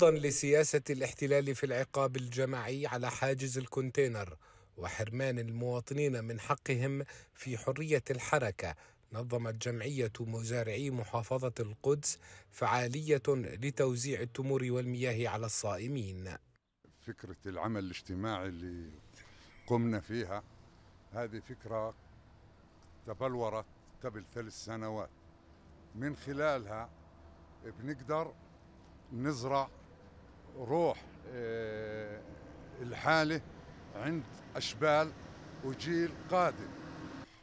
رفضا لسياسة الاحتلال في العقاب الجماعي على حاجز الكونتينر وحرمان المواطنين من حقهم في حرية الحركة نظمت جمعية مزارعي محافظة القدس فعالية لتوزيع التمور والمياه على الصائمين. فكرة العمل الاجتماعي اللي قمنا فيها هذه فكرة تبلورت قبل ثلاث سنوات من خلالها بنقدر نزرع روح آه، الحالة عند أشبال وجيل قادم.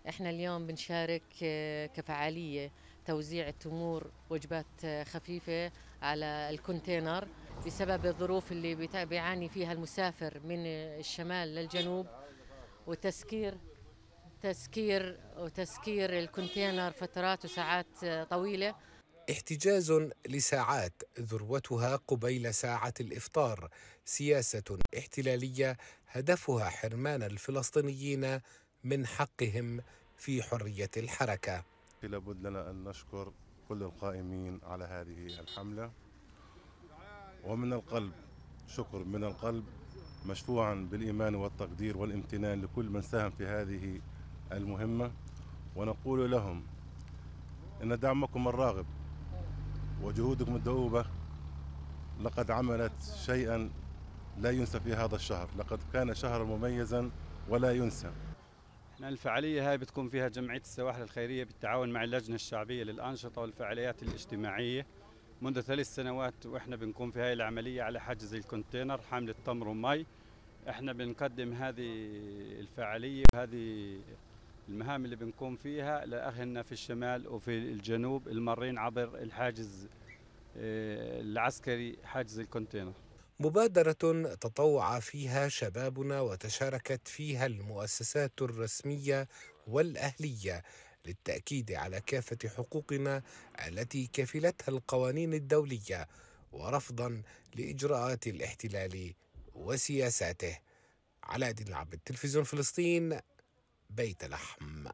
إحنا اليوم بنشارك آه، كفعالية توزيع التمور وجبات آه، خفيفة على الكونتينر بسبب الظروف اللي بيعاني فيها المسافر من الشمال للجنوب وتسكير تسكير وتسكير الكونتينر فترات وساعات طويلة. احتجاز لساعات ذروتها قبيل ساعة الإفطار. سياسة احتلالية هدفها حرمان الفلسطينيين من حقهم في حرية الحركة. لابد لنا أن نشكر كل القائمين على هذه الحملة. ومن القلب شكر من القلب مشفوعا بالإيمان والتقدير والامتنان لكل من ساهم في هذه المهمة. ونقول لهم إن دعمكم الراغب وجهودكم الدؤوبة لقد عملت شيئا لا ينسى في هذا الشهر. لقد كان شهرا مميزا ولا ينسى. إحنا الفعالية هاي بتكون فيها جمعية السواحل الخيرية بالتعاون مع اللجنة الشعبية للأنشطة والفعاليات الاجتماعية. منذ ثلاث سنوات وإحنا بنكون في هاي العملية على حاجز الكونتينر حامل التمر ومي. إحنا بنقدم هذه الفعالية وهذه المهام اللي بنقوم فيها لأهلنا في الشمال وفي الجنوب المارين عبر الحاجز آه، العسكري حاجز الكونتينر. مبادرة تطوع فيها شبابنا وتشاركت فيها المؤسسات الرسمية والأهلية للتأكيد على كافة حقوقنا التي كفلتها القوانين الدولية ورفضا لإجراءات الاحتلال وسياساته. علاء الدين العبد تلفزيون فلسطين بيت لحم.